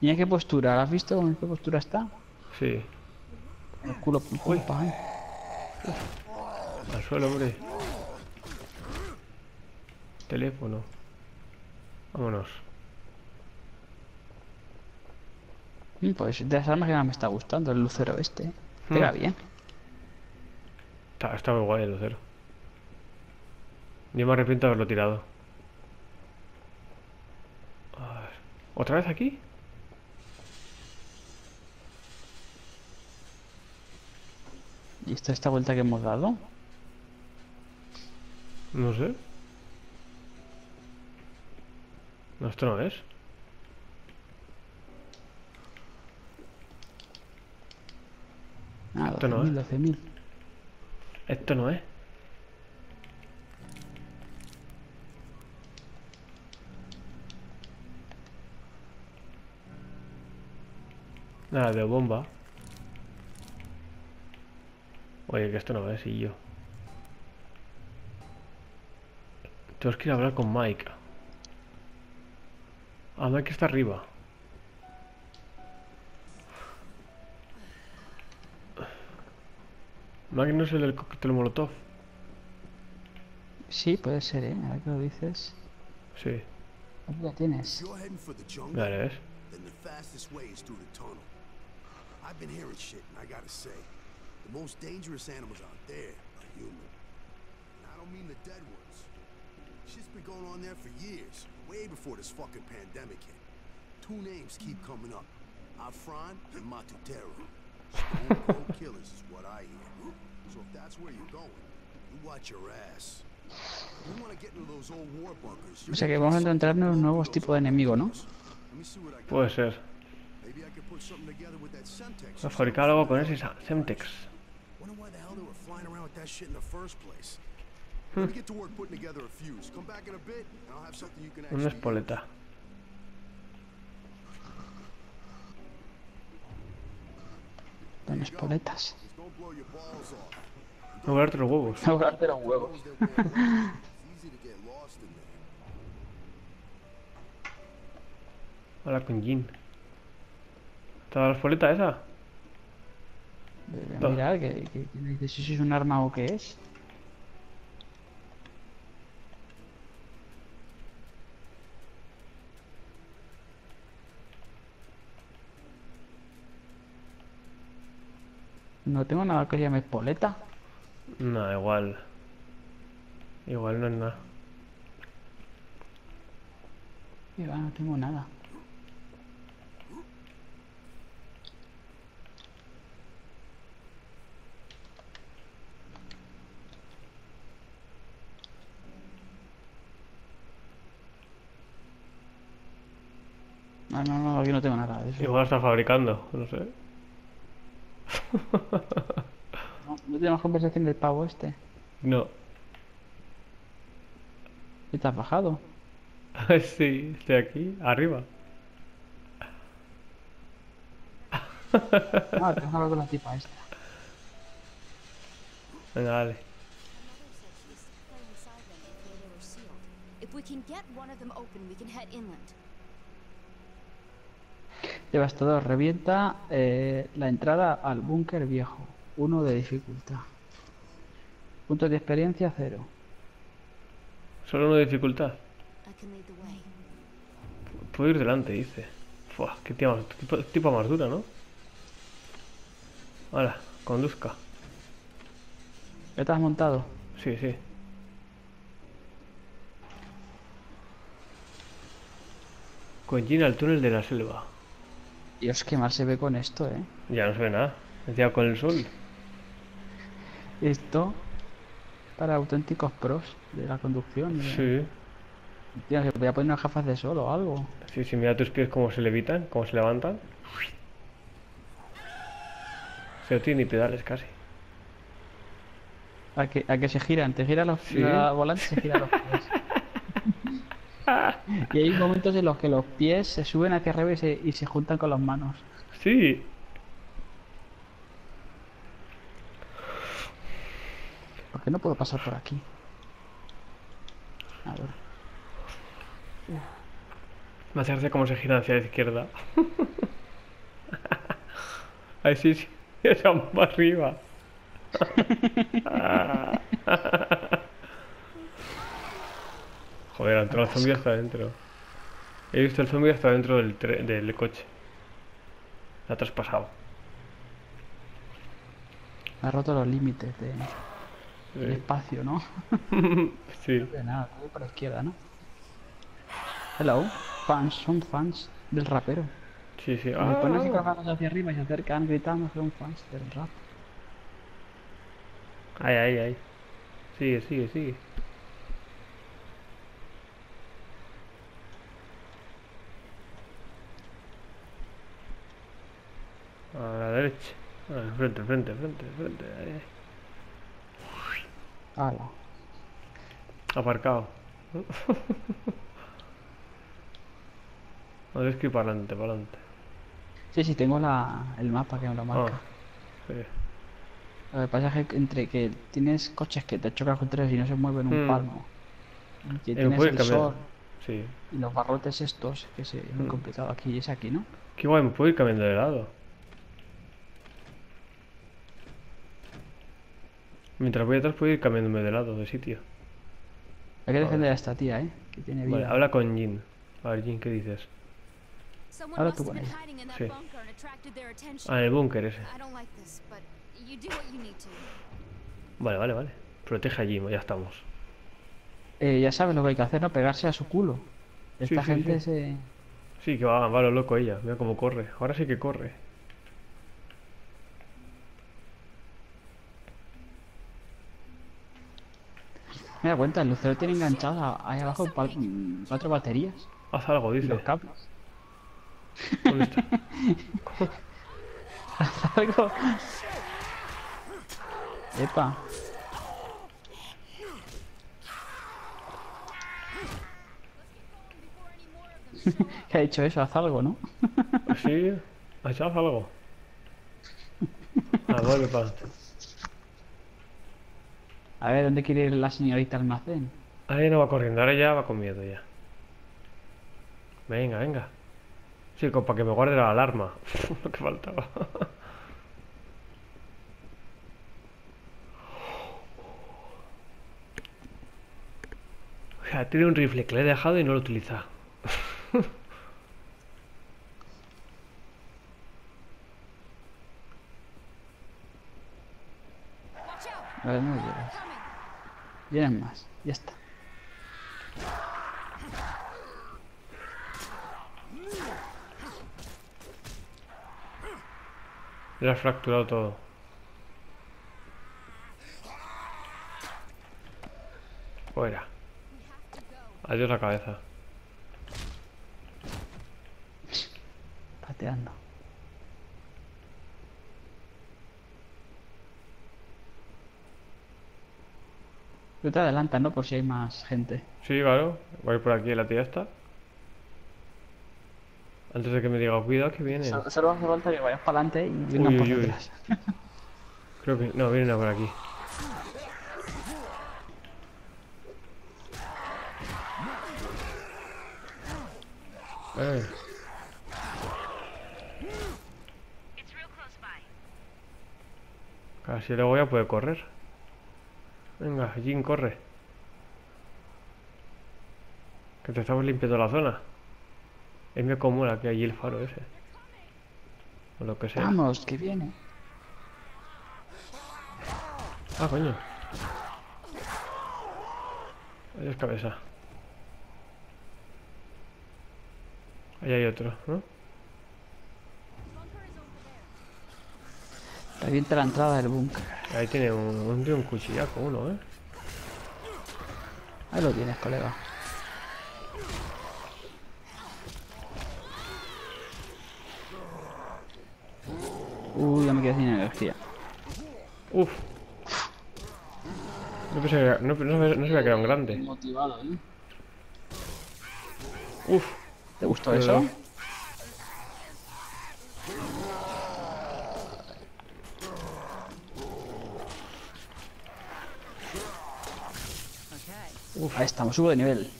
Speaker 2: ¿Y en qué postura? ¿La has visto en qué postura está?
Speaker 1: Sí.
Speaker 2: El culo pa, ¿eh?
Speaker 1: Al suelo, hombre. Teléfono. Vámonos.
Speaker 2: Mm, Pues de las armas que más me está gustando, el lucero este. ¿eh? Pega
Speaker 1: Hmm.
Speaker 2: bien.
Speaker 1: Está, está muy guay el lucero. Yo me arrepiento de haberlo tirado. A ver. ¿Otra vez aquí?
Speaker 2: ¿Y esta, esta vuelta que hemos dado?
Speaker 1: No sé. No, esto no es.
Speaker 2: Ah,
Speaker 1: Esto no
Speaker 2: 12.000, 12.000.
Speaker 1: Esto no es. Nada de bomba. Oye, que esto no es, y yo. Tengo que ir a hablar con Mike. Ah, Mike está arriba. Mike no es el del cóctel molotov.
Speaker 2: Sí, puede ser, ¿eh? Ahora que lo dices.
Speaker 1: Sí,
Speaker 2: Aquí la tienes.
Speaker 1: Ya ves.
Speaker 3: then the fastest way is through the tunnel. I've been hearing shit, and I gotta say, the most dangerous animals out there are human. And I don't mean the dead ones. Shit's been going on there for years, way before this fucking pandemic hit. Two names keep coming up. Afran and Matutero. Stone cold killers is what I hear. So if that's where you're going, you watch your ass. You wanna get into those old war bunkers.
Speaker 2: O sea que vamos a encontrarnos nuevos tipos de enemigos, ¿no?
Speaker 1: Puede ser. Lo fabricaba luego con ese Semtex.
Speaker 3: Wonder why the hell they were flying around with that shit in the first place. Let me get to work putting together a fuse. Come back in a bit, and I'll have something you can
Speaker 1: Una espoleta.
Speaker 2: Espoletas.
Speaker 1: No voy a darte los huevos.
Speaker 2: Voy a darte los huevos.
Speaker 1: Habla con Jin. ¿Estaba la espoleta esa?
Speaker 2: Voy a
Speaker 1: Todo.
Speaker 2: mirar que, que, que me dice si es un arma o qué es. No tengo nada que llame espoleta.
Speaker 1: No, igual. Igual no es nada.
Speaker 2: Va, no tengo nada. Ah, no, no, aquí no tengo nada de eso.
Speaker 1: Igual está fabricando, no sé.
Speaker 2: No, no tenemos conversación del pavo este.
Speaker 1: No.
Speaker 2: ¿Qué te has bajado?
Speaker 1: sí, estoy aquí, arriba.
Speaker 2: Ah, tengo que hablar con la tipa esta.
Speaker 1: Venga, dale.
Speaker 5: If we can get one of them open, we can head inland.
Speaker 2: Devastador, revienta eh, la entrada al búnker viejo. Uno de dificultad. Puntos de experiencia, cero.
Speaker 1: Solo dificultad.
Speaker 5: Lead the way.
Speaker 1: Puedo ir delante, dice. Fua, qué tía más, tipo, tipo más dura, ¿no? Hola, conduzca.
Speaker 2: ¿Ya te has montado?
Speaker 1: Sí, sí. Con Jin al túnel de la selva.
Speaker 2: Dios, qué mal se ve con esto, ¿eh?
Speaker 1: Ya no se ve nada. Encima con el sol.
Speaker 2: Esto para auténticos pros de la conducción. ¿eh?
Speaker 1: Sí.
Speaker 2: Tío, se podía poner unas gafas de sol o algo.
Speaker 1: Sí, sí, mira tus pies cómo se levitan, cómo se levantan. Se no tiene ni pedales casi.
Speaker 2: A que, a que se giran, te giran los
Speaker 1: Sí.
Speaker 2: la volante se giran los pies. y hay momentos en los que los pies se suben hacia arriba y se, y se juntan con las manos.
Speaker 1: Sí.
Speaker 2: ¿Por qué no puedo pasar por aquí? A ver.
Speaker 1: Me hace cómo se gira hacia la izquierda. Ahí sí, sí. Arriba. Joder, entró el zombie hasta adentro. He visto el zombie hasta dentro del, tre- del coche. La ha traspasado.
Speaker 2: Ha roto los límites de- del
Speaker 1: Sí.
Speaker 2: espacio, ¿no?
Speaker 1: Sí.
Speaker 2: De nada, todo por la izquierda, ¿no? Hello, fans, son fans del rapero.
Speaker 1: Sí, sí.
Speaker 2: Se ponen así con
Speaker 1: Ah.
Speaker 2: manos hacia arriba y se acercan gritando, son fans del rap.
Speaker 1: Ay, ay, ay. Sigue, sigue, sigue. A la derecha. Ah, frente, frente, frente, frente. Ahí, ahí.
Speaker 2: Hala.
Speaker 1: Aparcado. No tienes que ir para adelante, para adelante.
Speaker 2: Sí, sí, tengo la, el mapa que me lo marca.
Speaker 1: Ah, sí.
Speaker 2: Lo que pasa es que entre que tienes coches que te chocan con tres y no se mueven un
Speaker 1: Mm.
Speaker 2: palmo. y Que
Speaker 1: Eh,
Speaker 2: tienes el
Speaker 1: cambiar.
Speaker 2: sol
Speaker 1: Sí.
Speaker 2: y los barrotes estos, que es muy
Speaker 1: Mm.
Speaker 2: complicado aquí y es aquí, ¿no?
Speaker 1: Qué guay, me puedo ir cambiando de lado. Mientras voy atrás puedo ir cambiándome de lado, de sitio.
Speaker 2: Hay que defender a esta tía, ¿eh? Que tiene vida.
Speaker 1: Vale, habla con Jin. A ver, Jin, ¿qué dices?
Speaker 5: Must
Speaker 2: tú con ella.
Speaker 1: Sí. Ah, en el búnker ese. Vale, vale, vale. Protege a Jin, ya estamos.
Speaker 2: Eh, ya sabes lo que hay que hacer, ¿no? Pegarse a su culo. Esta
Speaker 1: sí,
Speaker 2: gente
Speaker 1: sí.
Speaker 2: se...
Speaker 1: Sí, que va, va lo loco ella. Mira cómo corre. Ahora sí que corre.
Speaker 2: Me da cuenta, el lucero tiene enganchados a- ahí abajo cuatro baterías
Speaker 1: Haz algo,
Speaker 2: y
Speaker 1: dice.
Speaker 2: los cables.
Speaker 1: ¿Dónde está?
Speaker 2: Haz algo. Epa. ¿Qué ha dicho eso? Haz algo, ¿no?
Speaker 1: ¿Sí? ¿Haz algo? Ah, vuelve para.
Speaker 2: A ver, ¿dónde quiere ir la señorita almacén?
Speaker 1: Ahí no va corriendo, ahora ya va con miedo ya. Venga, venga. Sí, para que me guarde la alarma. Lo que faltaba. O sea, tiene un rifle que le he dejado y no lo utiliza.
Speaker 2: A ver, no llegas. Vienen más. Ya está.
Speaker 1: Le has fracturado todo. Fuera. Adiós la cabeza.
Speaker 2: Pateando. Tú te adelantas, ¿no? Por si hay más gente.
Speaker 1: Sí, claro. Voy por aquí la tía esta. Antes de que me diga, cuidado que vienen.
Speaker 2: Solo, solo hace falta que vayas para adelante y vengan
Speaker 1: Uy,
Speaker 2: por
Speaker 1: uy, uy.
Speaker 2: detrás.
Speaker 1: Creo que... No, vienen a por aquí. Eh. Casi luego voy a poder correr. Venga, Jin, corre. Que te estamos limpiando la zona. Es mi comuna que hay el faro ese. O lo que sea.
Speaker 2: Vamos, que viene.
Speaker 1: Ah, coño. Adiós, cabeza. Ahí hay otro, ¿no?
Speaker 2: Revienta la entrada del búnker.
Speaker 1: Ahí tiene un, un, tiene un cuchillaco uno, ¿eh?
Speaker 2: Ahí lo tienes, colega. Uy, ya me quedé sin energía.
Speaker 1: Uf. No pensé que, no, no, no sabía que era un grande.
Speaker 2: Motivado, ¿eh?
Speaker 1: Uf.
Speaker 2: ¿Te gustó eso? Ahí estamos, subo de nivel.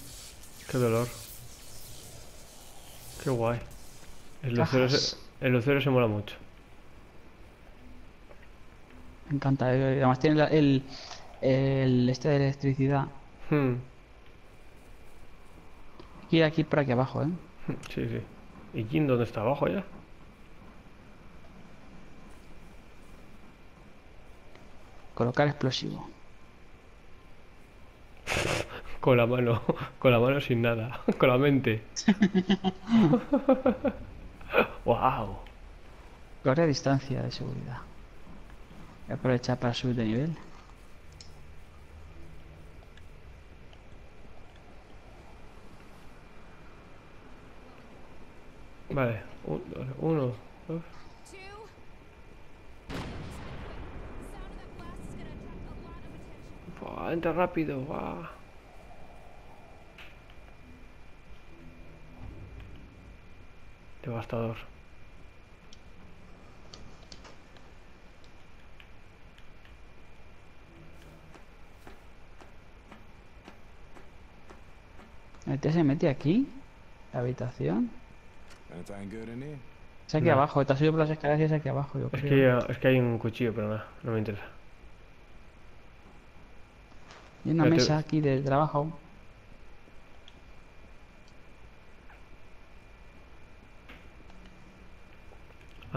Speaker 1: Qué dolor. Qué guay. El lucero, se,
Speaker 2: Cajas.
Speaker 1: el lucero se mola mucho.
Speaker 2: Me encanta. eh, Además tiene la- el, el este de electricidad.
Speaker 1: Hmm,
Speaker 2: Hay aquí por aquí abajo, ¿eh?
Speaker 1: Sí, sí. ¿Y Jin dónde está? ¿Abajo ya?
Speaker 2: Colocar explosivo.
Speaker 1: Con la mano, con la mano sin nada, con la mente. wow.
Speaker 2: Corre a distancia de seguridad. Voy a aprovechar para subir de nivel.
Speaker 1: Vale, un- uno, dos. Buah, entra rápido, guau. Devastador.
Speaker 2: Este se mete aquí. La habitación. Es aquí
Speaker 1: No.
Speaker 2: abajo. Te has subido por las escaleras y es aquí abajo, yo
Speaker 1: Es
Speaker 2: creo.
Speaker 1: que, es que hay un cuchillo, pero nada, no me interesa.
Speaker 2: Y una
Speaker 1: te-
Speaker 2: mesa aquí de trabajo.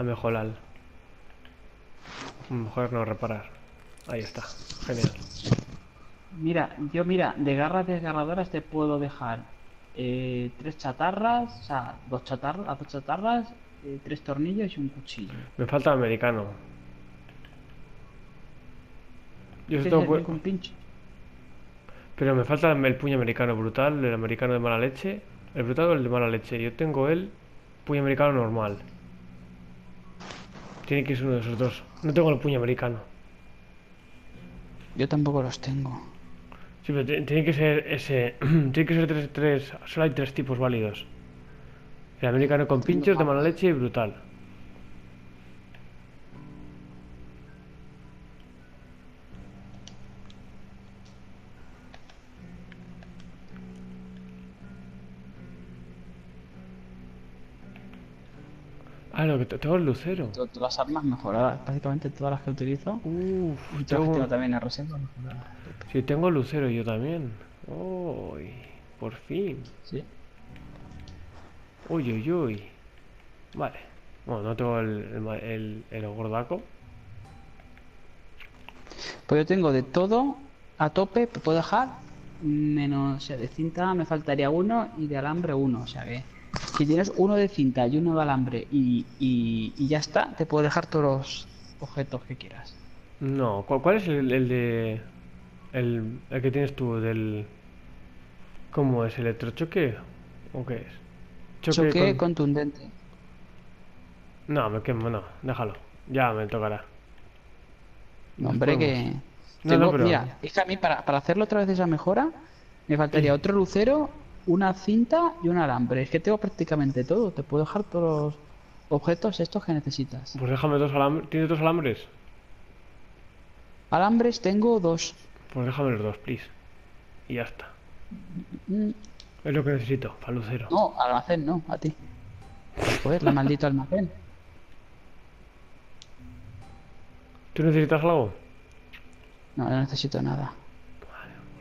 Speaker 1: A mejorar. Mejor no reparar. Ahí está. Genial.
Speaker 2: Mira, yo mira, de garras desgarradoras te puedo dejar eh, tres chatarras, o sea, dos chatarras, las dos chatarras, eh, tres tornillos y un cuchillo.
Speaker 1: Me falta el americano. Yo esto
Speaker 2: con pincho.
Speaker 1: Pero me falta el puño americano brutal, el americano de mala leche. El brutal o el de mala leche. Yo tengo el puño americano normal. Tiene que ser uno de esos dos. No tengo el puño americano.
Speaker 2: Yo tampoco los tengo.
Speaker 1: Sí, pero ti- tiene que ser ese. tiene que ser tres, tres. Solo hay tres tipos válidos: el americano con pinchos, de mala leche y brutal. Ah, lo que te- tengo el lucero.
Speaker 2: To- Todas las armas mejoradas, prácticamente todas las que utilizo.
Speaker 1: Uf,
Speaker 2: Y
Speaker 1: tengo-
Speaker 2: tengo también la reserva mejorada.
Speaker 1: Sí, tengo el lucero yo también. Uy, por fin.
Speaker 2: Sí.
Speaker 1: Uy, uy, uy. Vale. Bueno, no tengo el, el, el, el gordaco.
Speaker 2: Pues yo tengo de todo a tope, puedo dejar menos, o sea, de cinta me faltaría uno y de alambre uno, o sea que si tienes uno de cinta y uno de alambre y, y, y ya está, te puedo dejar todos los objetos que quieras.
Speaker 1: No, ¿cuál, cuál es el, el de. El, el que tienes tú del. ¿Cómo es? ¿Electrochoque? ¿O qué es?
Speaker 2: Choque
Speaker 1: con-
Speaker 2: contundente.
Speaker 1: No, me quemo, no, déjalo. Ya me tocará.
Speaker 2: No, hombre, que...
Speaker 1: No,
Speaker 2: tengo-
Speaker 1: no, pero-
Speaker 2: Mira, es que a mí para, para hacerlo otra vez esa mejora me faltaría otro lucero, una cinta y un alambre. Es que tengo prácticamente todo, te puedo dejar todos los objetos estos que necesitas.
Speaker 1: Pues déjame dos alambres. ¿Tienes dos alambres?
Speaker 2: Alambres tengo dos.
Speaker 1: Pues déjame los dos, please. Y ya está.
Speaker 2: Mm,
Speaker 1: Es lo que necesito, para lucero.
Speaker 2: No, almacén no, a ti. Joder, la maldito almacén.
Speaker 1: ¿Tú necesitas algo?
Speaker 2: No, no necesito nada.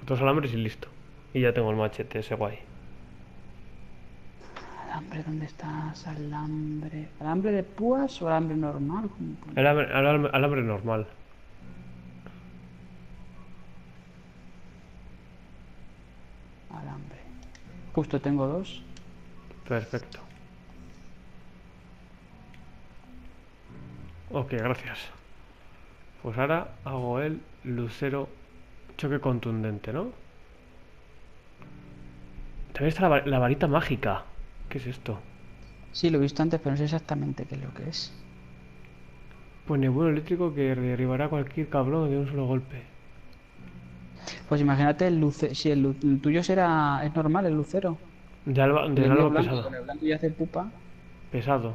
Speaker 1: Dos alambres y listo. Y ya tengo el machete ese guay.
Speaker 2: Alambre, ¿dónde estás? Alambre. ¿Alambre de púas o alambre normal?
Speaker 1: Alambre, alambre- alambre normal.
Speaker 2: Alambre. Justo tengo dos.
Speaker 1: Perfecto. Ok, gracias. Pues ahora hago el lucero choque contundente, ¿no? También está la, la varita mágica. ¿Qué es esto?
Speaker 2: Sí, lo he visto antes, pero no sé exactamente qué es lo que es.
Speaker 1: Pues nebulo eléctrico que derribará cualquier cabrón de un solo golpe.
Speaker 2: Pues imagínate el lucero. Si el, lu- el tuyo será. Es normal, el lucero.
Speaker 1: De algo, de
Speaker 2: El blanco,
Speaker 1: pesado.
Speaker 2: con el blanco y hace pupa.
Speaker 1: Pesado.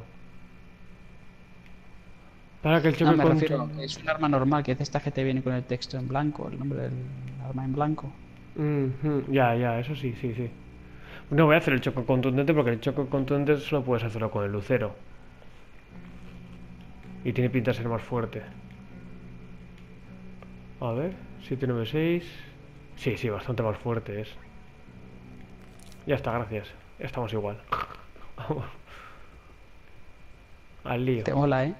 Speaker 1: Para que el
Speaker 2: No,
Speaker 1: choque
Speaker 2: me refiero.
Speaker 1: contun-
Speaker 2: Es un arma normal, que es de estas que te viene con el texto en blanco, el nombre del arma en blanco.
Speaker 1: Ya, ya, eso sí, sí, sí. No voy a hacer el choque contundente porque el choque contundente solo puedes hacerlo con el lucero. Y tiene pinta de ser más fuerte. A ver, 796. Sí, sí, bastante más fuerte es. Ya está, gracias. Ya estamos igual. Vamos. Al lío.
Speaker 2: Te mola, ¿eh?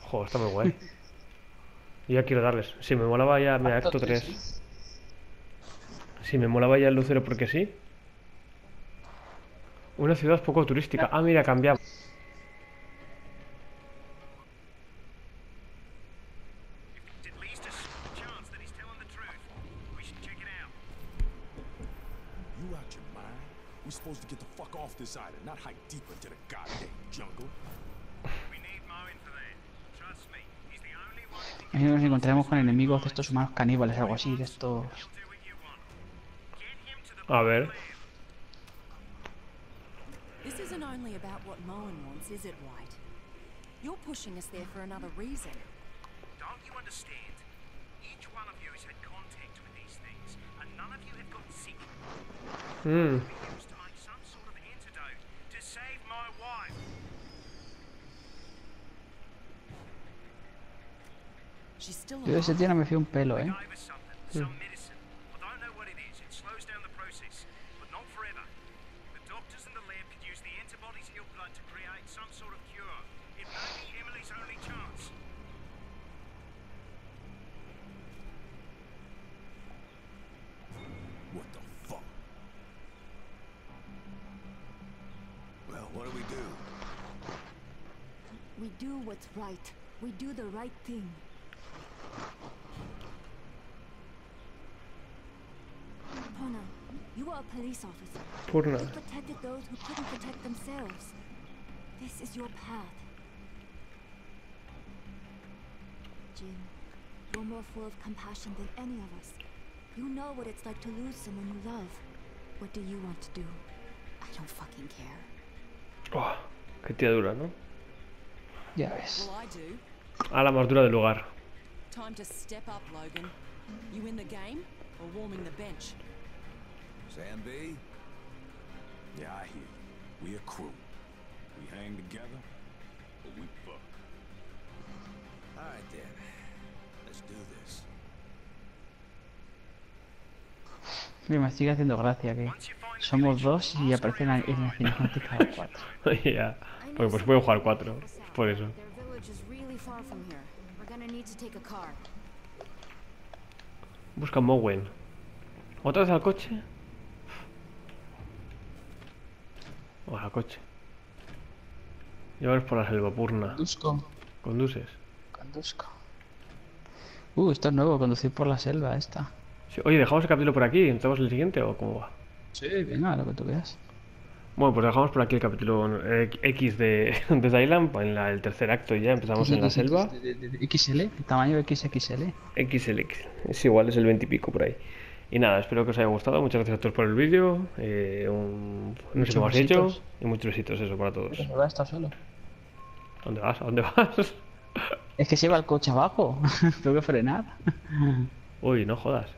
Speaker 1: Joder, está muy guay. Yo ya quiero darles. Si me molaba ya, mira, acto
Speaker 2: Acto
Speaker 1: 3.
Speaker 2: tres.
Speaker 1: Si me molaba ya el lucero porque sí. Una ciudad poco turística. Ah, mira, cambiamos.
Speaker 7: A can
Speaker 2: Ahí nos encontraremos con enemigos de estos humanos caníbales, algo así, de estos...
Speaker 7: do what
Speaker 8: Moen is it, White? You're pushing us there for another reason.
Speaker 7: Don't you understand? Each one of you has had contact with these things, and none of you have got sick.
Speaker 1: Mm,
Speaker 7: We used to make some sort of antidote to save my wife.
Speaker 8: She's still
Speaker 2: Yo de ese
Speaker 8: alive.
Speaker 2: tío no me fío un pelo, ¿eh?
Speaker 7: Gave
Speaker 3: do
Speaker 5: what's right. We do the right thing. Pona, you are a police officer.
Speaker 1: Purna.
Speaker 5: You protected those who couldn't protect themselves. This is your path. Jim, you're more full of compassion than any of us. You know what it's like to lose someone you love. What do you want to do?
Speaker 8: I don't fucking care.
Speaker 1: Oh, qué tía dura, ¿no?
Speaker 2: Ya ves.
Speaker 8: Well, I do.
Speaker 1: A la más dura del lugar.
Speaker 8: Time to step up, Logan. You in the game or warming the bench?
Speaker 4: Sam B? Yeah, I hear you. We a crew. We hang together, or we fuck.
Speaker 3: All right, then. Let's do this.
Speaker 2: Mira, me sigue haciendo gracia que somos dos y
Speaker 7: ask
Speaker 2: aparece en la, cinemática de cuatro.
Speaker 1: ya. Porque pues puedo jugar cuatro. Por eso. Busca Mowen. ¿Otra vez al coche? O al coche. Llevar por la selva purna.
Speaker 2: Conduzco.
Speaker 1: ¿Conduces?
Speaker 2: Conduzco. Uh, esto es nuevo, conducir por la selva esta.
Speaker 1: Sí, Oye, ¿dejamos el capítulo por aquí? ¿Entramos en el siguiente o cómo va?
Speaker 2: Sí, venga, lo que tú veas.
Speaker 1: Bueno, pues dejamos por aquí el capítulo eh, X de, de Thailand, en la- el tercer acto y ya empezamos en la selva.
Speaker 2: XL, tamaño XXL.
Speaker 1: XLX, es igual, es el 20 y pico por ahí. Y nada, espero que os haya gustado. Muchas gracias a todos por el vídeo. eh, un- no sé hecho. Y muchos besitos, eso, para todos.
Speaker 2: Pero se va a estar solo.
Speaker 1: ¿A dónde vas? ¿A dónde vas?
Speaker 2: Es que se va el coche abajo. Tengo que frenar.
Speaker 1: Uy, no jodas.